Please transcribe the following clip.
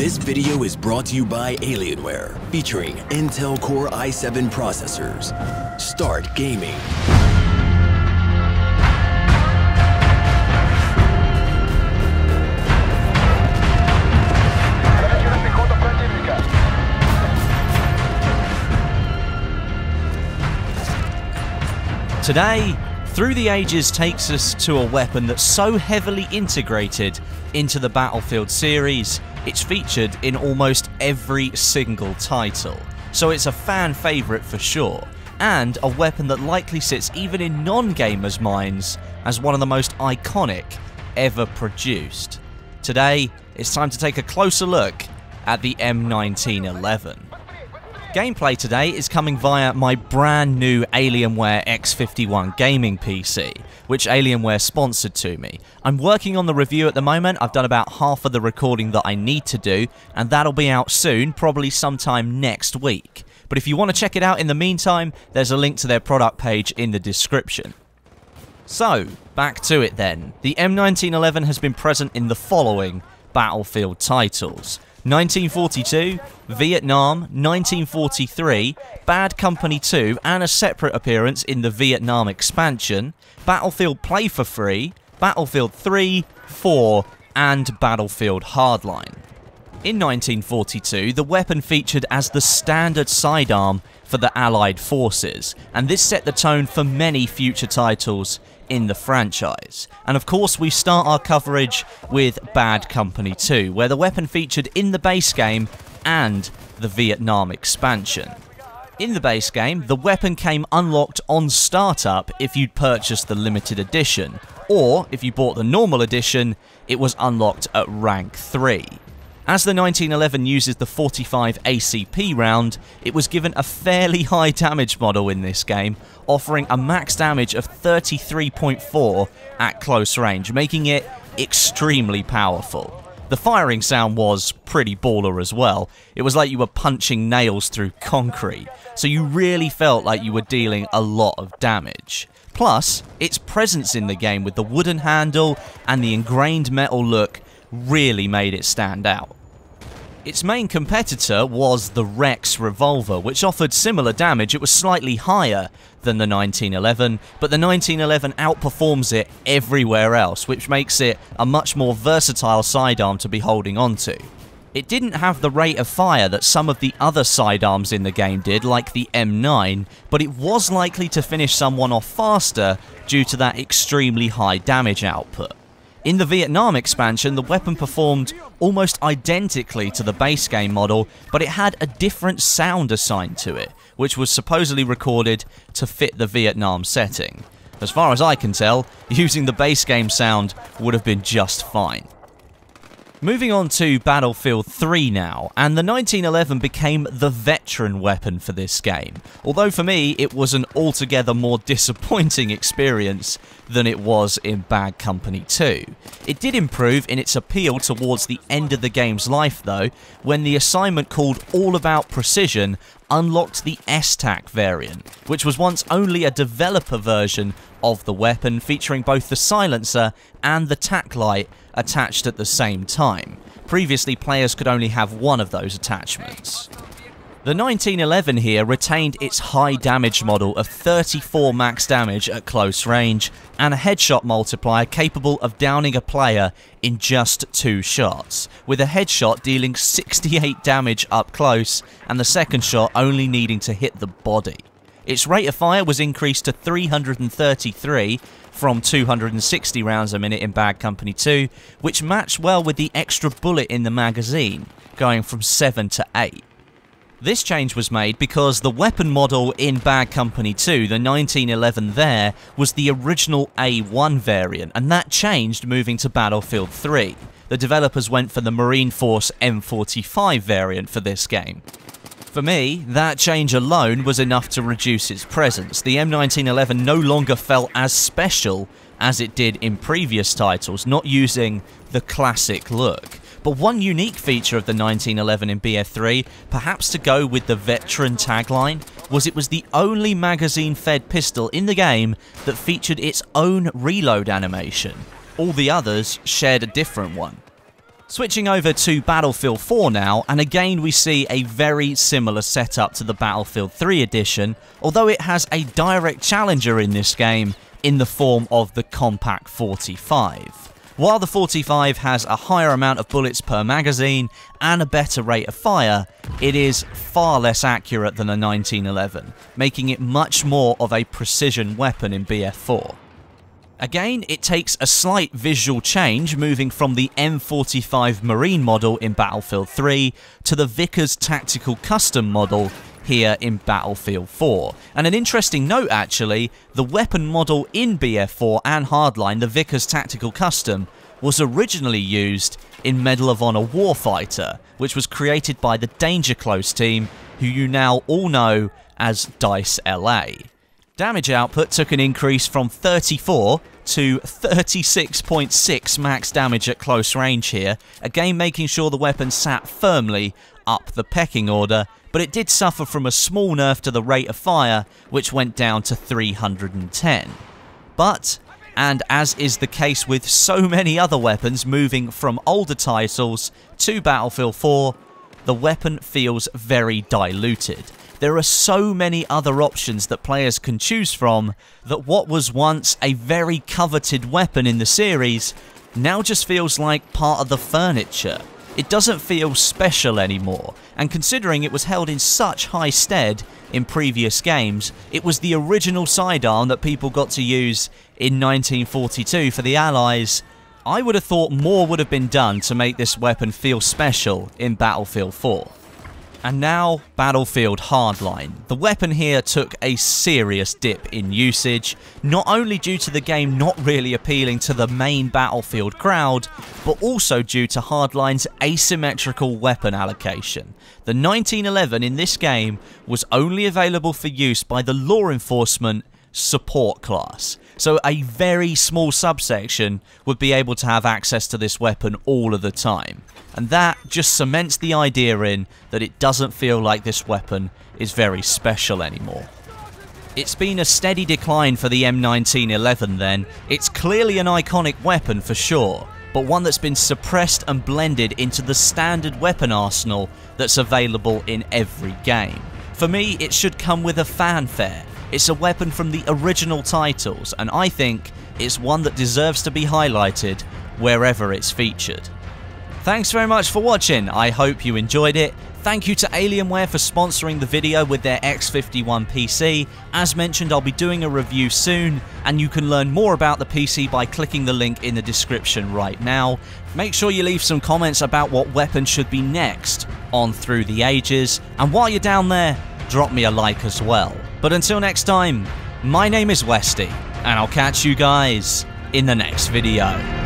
This video is brought to you by Alienware, featuring Intel Core i7 processors. Start gaming. Today, Through the Ages takes us to a weapon that's so heavily integrated into the Battlefield series, it's featured in almost every single title. So it's a fan favourite for sure, and a weapon that likely sits even in non-gamers' minds as one of the most iconic ever produced. Today, it's time to take a closer look at the M1911. Gameplay today is coming via my brand new Alienware X51 gaming PC, which Alienware sponsored to me. I'm working on the review at the moment, I've done about half of the recording that I need to do, and that'll be out soon, probably sometime next week. But if you want to check it out in the meantime, there's a link to their product page in the description. So, back to it then. The M1911 has been present in the following Battlefield titles. 1942, Vietnam, 1943, Bad Company 2, and a separate appearance in the Vietnam expansion, Battlefield Play4Free, Battlefield 3, 4, and Battlefield Hardline. In 1942, the weapon featured as the standard sidearm for the Allied forces, and this set the tone for many future titles in the franchise. And of course, we start our coverage with Bad Company 2, where the weapon featured in the base game and the Vietnam expansion. In the base game, the weapon came unlocked on startup if you'd purchased the limited edition, or if you bought the normal edition, it was unlocked at rank 3. As the 1911 uses the 45 ACP round, it was given a fairly high damage model in this game, offering a max damage of 33.4 at close range, making it extremely powerful. The firing sound was pretty baller as well. It was like you were punching nails through concrete, so you really felt like you were dealing a lot of damage. Plus, its presence in the game with the wooden handle and the ingrained metal look really made it stand out. Its main competitor was the Rex revolver, which offered similar damage. It was slightly higher than the 1911, but the 1911 outperforms it everywhere else, which makes it a much more versatile sidearm to be holding onto. It didn't have the rate of fire that some of the other sidearms in the game did, like the M9, but it was likely to finish someone off faster due to that extremely high damage output. In the Vietnam expansion, the weapon performed almost identically to the base game model, but it had a different sound assigned to it, which was supposedly recorded to fit the Vietnam setting. As far as I can tell, using the base game sound would have been just fine. Moving on to Battlefield 3 now, and the 1911 became the veteran weapon for this game, although for me it was an altogether more disappointing experience than it was in Bad Company 2. It did improve in its appeal towards the end of the game's life though, when the assignment called All About Precision unlocked the S-TAC variant, which was once only a developer version of the weapon featuring both the silencer and the tac light attached at the same time. Previously, players could only have one of those attachments. The 1911 here retained its high damage model of 34 max damage at close range and a headshot multiplier capable of downing a player in just two shots, with a headshot dealing 68 damage up close and the second shot only needing to hit the body. Its rate of fire was increased to 333 from 260 rounds a minute in Bad Company 2, which matched well with the extra bullet in the magazine, going from 7 to 8. This change was made because the weapon model in Bad Company 2, the 1911 there, was the original A1 variant, and that changed moving to Battlefield 3. The developers went for the Marine Force M45 variant for this game. For me, that change alone was enough to reduce its presence. The M1911 no longer felt as special as it did in previous titles, not using the classic look. But one unique feature of the 1911 in BF3, perhaps to go with the veteran tagline, was it was the only magazine-fed pistol in the game that featured its own reload animation. All the others shared a different one. Switching over to Battlefield 4 now, and again we see a very similar setup to the Battlefield 3 edition, although it has a direct challenger in this game in the form of the Compact 45. While the 45 has a higher amount of bullets per magazine and a better rate of fire, it is far less accurate than a 1911, making it much more of a precision weapon in BF4. Again, it takes a slight visual change moving from the M45 Marine model in Battlefield 3 to the Vickers Tactical Custom model here in Battlefield 4. And an interesting note actually, the weapon model in BF4 and Hardline, the Vickers Tactical Custom, was originally used in Medal of Honor Warfighter, which was created by the Danger Close team, who you now all know as DICE LA. Damage output took an increase from 34 to 36.6 max damage at close range here, again making sure the weapon sat firmly up the pecking order, but it did suffer from a small nerf to the rate of fire, which went down to 310. But, and as is the case with so many other weapons moving from older titles to Battlefield 4, the weapon feels very diluted. There are so many other options that players can choose from that what was once a very coveted weapon in the series now just feels like part of the furniture. It doesn't feel special anymore, and considering it was held in such high stead in previous games, it was the original sidearm that people got to use in 1942 for the Allies. I would have thought more would have been done to make this weapon feel special in Battlefield 4. And now, Battlefield Hardline. The weapon here took a serious dip in usage, not only due to the game not really appealing to the main Battlefield crowd, but also due to Hardline's asymmetrical weapon allocation. The 1911 in this game was only available for use by the law enforcement support class. So a very small subsection would be able to have access to this weapon all of the time. And that just cements the idea in that it doesn't feel like this weapon is very special anymore. It's been a steady decline for the M1911 then. It's clearly an iconic weapon for sure, but one that's been suppressed and blended into the standard weapon arsenal that's available in every game. For me, it should come with a fanfare, it's a weapon from the original titles, and I think it's one that deserves to be highlighted wherever it's featured. Thanks very much for watching, I hope you enjoyed it. Thank you to Alienware for sponsoring the video with their X51 PC. As mentioned, I'll be doing a review soon, and you can learn more about the PC by clicking the link in the description right now. Make sure you leave some comments about what weapon should be next on Through the Ages, and while you're down there, drop me a like as well. But until next time, my name is Westie, and I'll catch you guys in the next video.